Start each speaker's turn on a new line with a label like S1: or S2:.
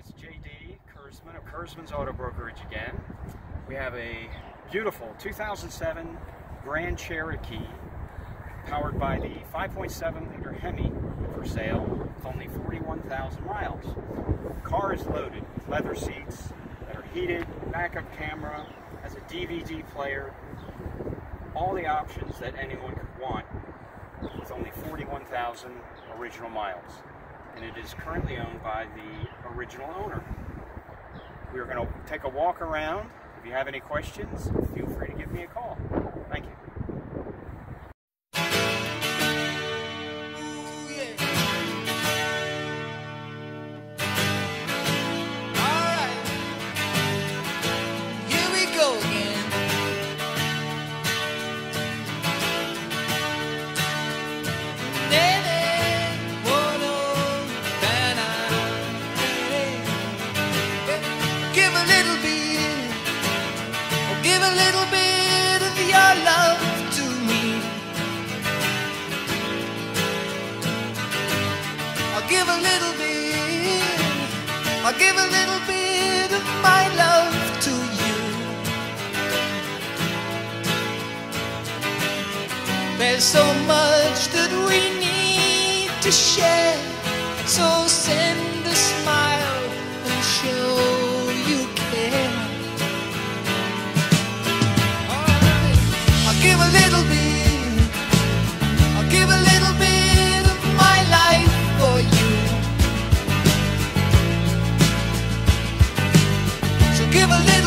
S1: it's JD Kurzmann of Kurzmann's Auto Brokerage again. We have a beautiful 2007 Grand Cherokee powered by the 5.7 liter Hemi for sale with only 41,000 miles. The car is loaded with leather seats that are heated, backup camera, has a DVD player, all the options that anyone could want with only 41,000 original miles. And it is currently owned by the original owner. We are going to take a walk around. If you have any questions, feel free to give me a call. Thank you.
S2: Give a little bit, of your love to me. I'll give a little bit, I'll give a little bit of my love to you. There's so much that we need to share, so send a smile and show I'll give a little bit of my life for you. So give a little